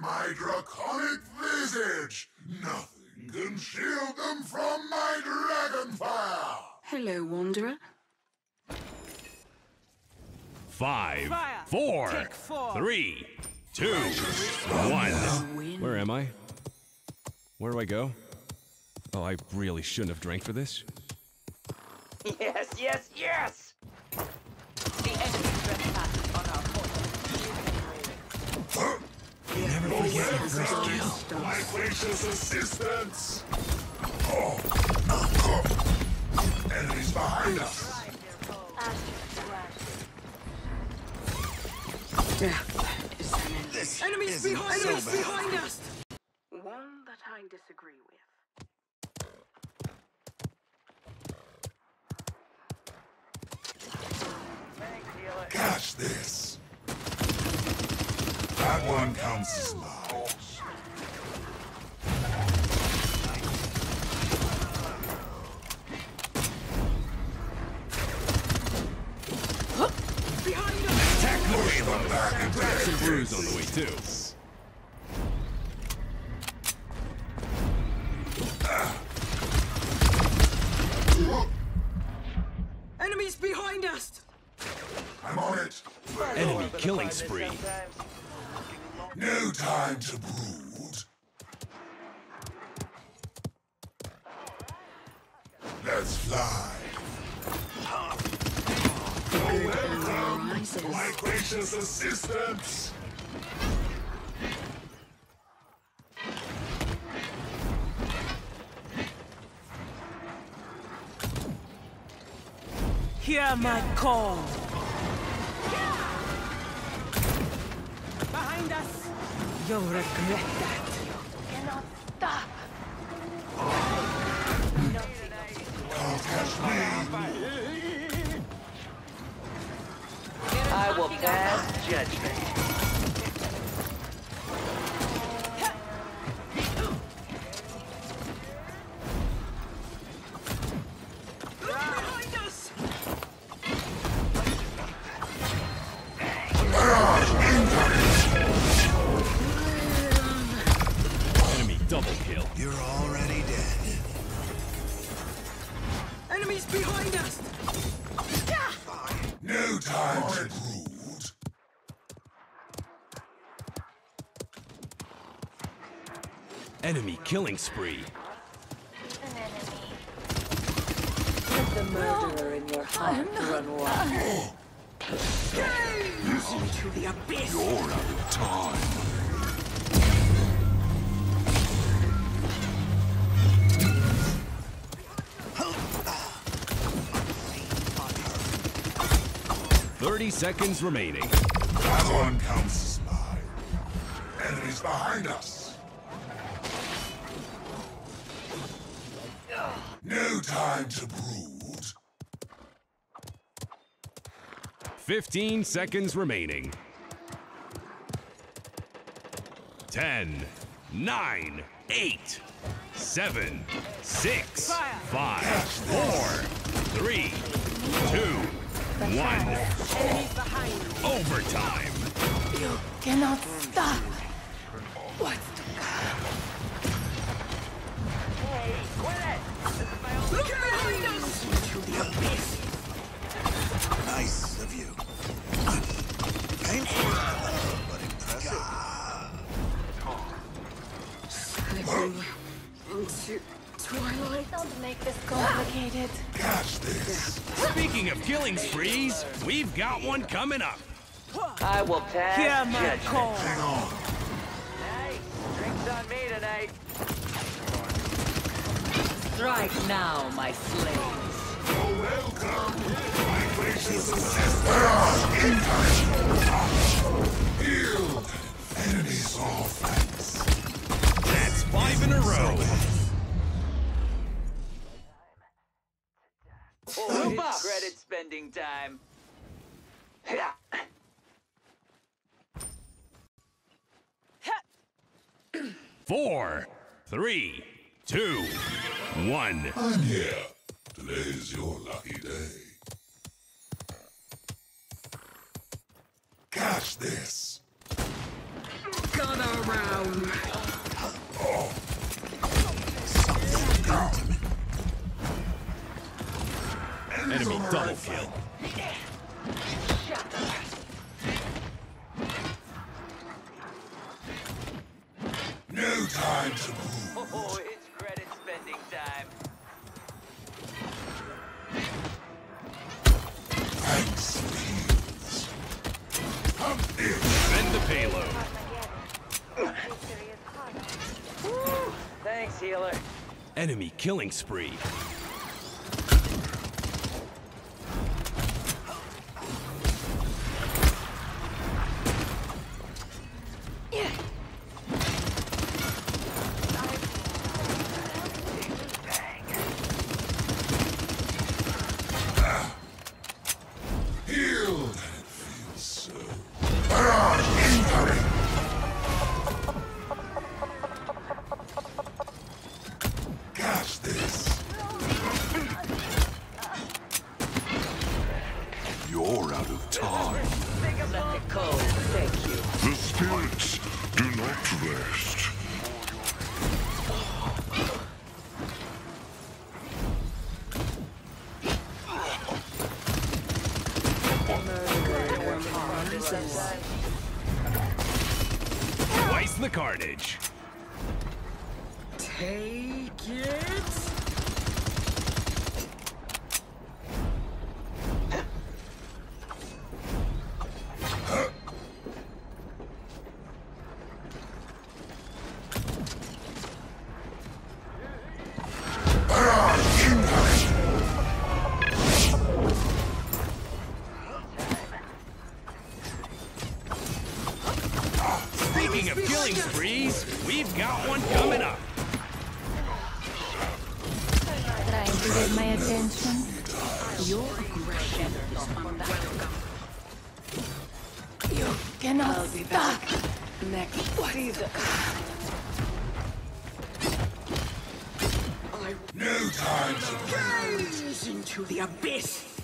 my draconic visage. Nothing can shield them from my dragon fire. Hello, Wanderer. Five, Fire. four, four. three, two, one. Where am I? Where do I go? Oh, I really shouldn't have drank for this. Yes, yes, yes! The enemy trespasses on our portal. My gracious assistance. Oh. Enemies behind us. Death is an enemy. Enemies behind us! Behind us! One that I disagree with. Catch this. That one counts as mine. Behind us! Push them back into their Some brews on the way too. Enemies behind us! I'm on it. Enemy killing spree. No time to brood. Let's fly. Rises. My gracious assistance. Hear my call. You'll regret that. Cannot stop! I will pass judgment. Enemies behind us! No time to brood. Enemy killing spree. Let the murderer in your heart run wild. Into the abyss! You're out of time. Thirty seconds remaining. That one counts as mine. Enemies behind us. No time to brood. Fifteen seconds remaining. Ten, nine, eight, seven, six, Fire. five, four, three, two, one. Behind. Overtime. You cannot stop! What's to come? Hey, quit! Look behind us! The abyss! Nice of you. Painful, but impressive. Slipping into twilight. Don't make this complicated. Catch this. Speaking of killing sprees, we've got one coming up. I will pass Hear my judgment. call. Hang on. Nice. Drinks on me tonight. Strike now, my slaves. You're welcome. My gracious ah, assistance. Healed. Credit time. Four, three, two, one. I'm here. Today's your lucky day. Catch this. Gather around! Enemy double kill. No time to move. Oh, it's credit spending time. Thanks, please. Come in. Defend the payload. Thanks, healer. Enemy killing spree. You cannot stop. Next season. I No time to raise into the abyss.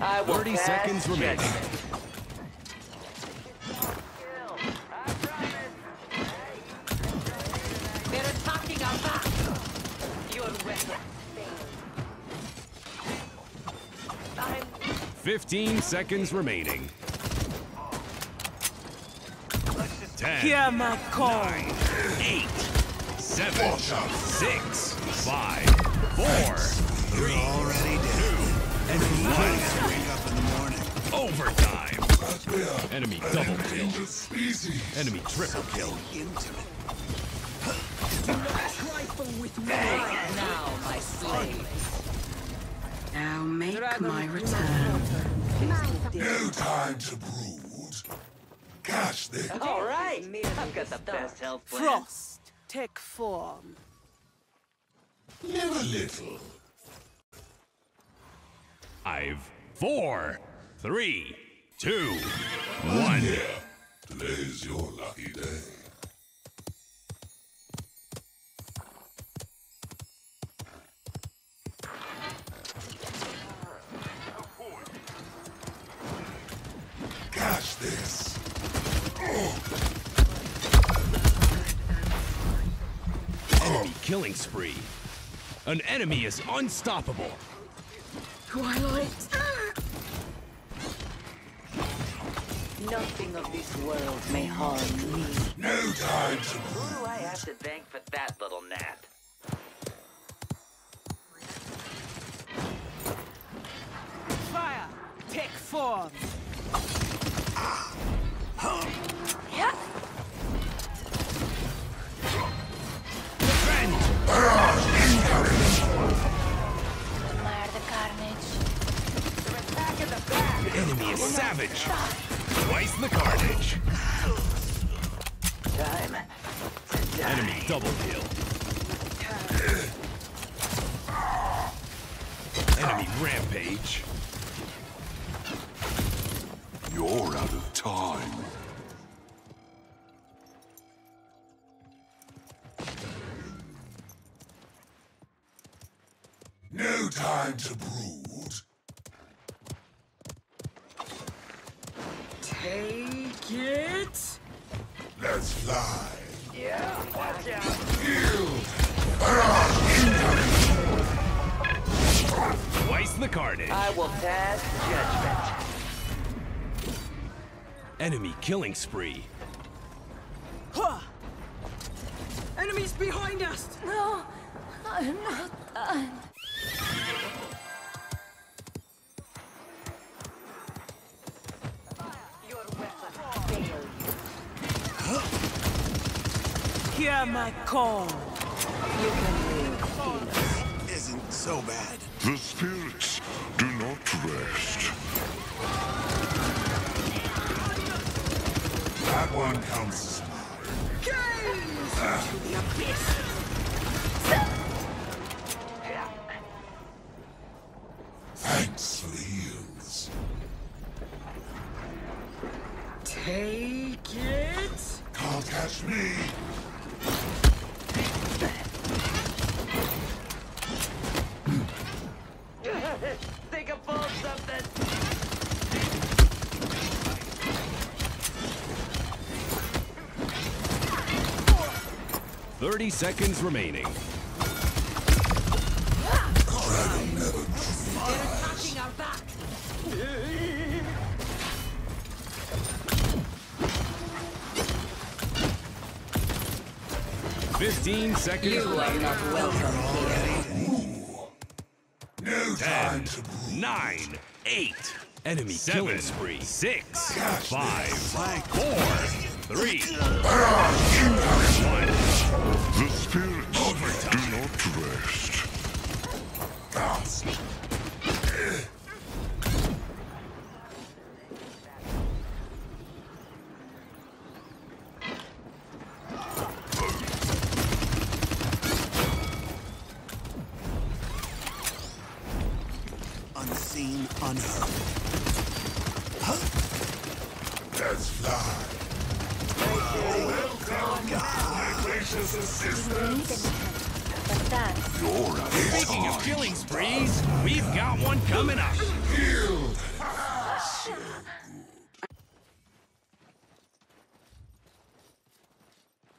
I will 30 seconds remaining. 15 seconds remaining. 10, Hear my call. 8, 7, Watch 6, 5, 4, You're already dead. and 1. Wake up in the morning. Overtime. But we are Enemy an double kill. endangered species. Enemy triple kill. Intimate. Now, my slave. Now make my return. No time to brood. Catch this. All right. I've got the best health plan. Frost, take form. Live a little. Five, four, three, two, one. Yeah. Today's your lucky day. Killing spree. An enemy is unstoppable. Twilight. Nothing of this world may harm me. No time to. Who do I have to thank for that little nap? Fire, take form. Savage. Twice the carnage. Time to die. Enemy double kill. Enemy rampage. You're out of time. No time to brood. Take it. Let's fly. Yeah, watch out. Healed. Barrage incoming. the carnage. I will pass judgment. Enemy killing spree. Huh. Enemies behind us! No, I'm not done. Hear my call. Isn't so bad. The spirits do not rest. That one counts as mine. Gaze into the abyss! Thanks for the heals. Take it! Can't catch me. 30 seconds remaining. Fifteen seconds. You are not welcome here. Ooh. No Ten, nine, eight, enemy seven, killing spree, six, Gosh. my gracious assistants. But that's You're Speaking of killing sprees, we've got one coming up. healed.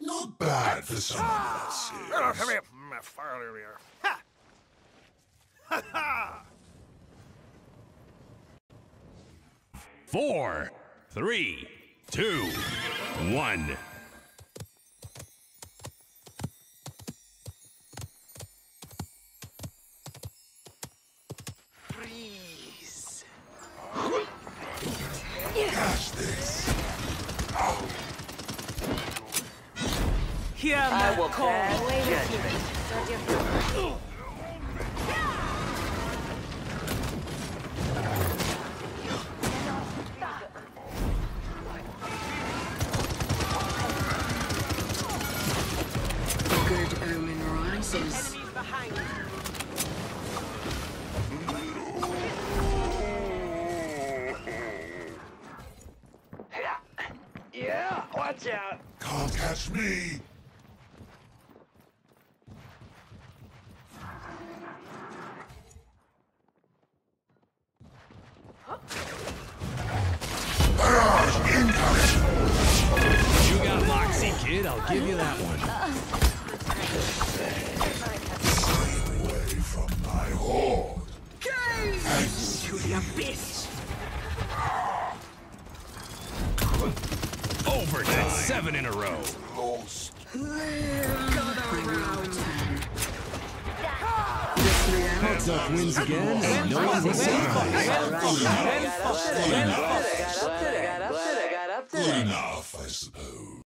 Not bad for someone else. Four, three, two, one. Can't me. You got Moxie, kid. I'll give you that one. Away from my horde. Gaze into the abyss! Seven in a row. Lost. Gather round. This reality Heads up wins again, and no to it. Good enough, I suppose.